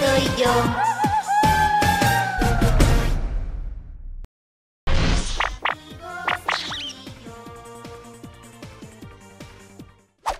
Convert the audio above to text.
rơi vô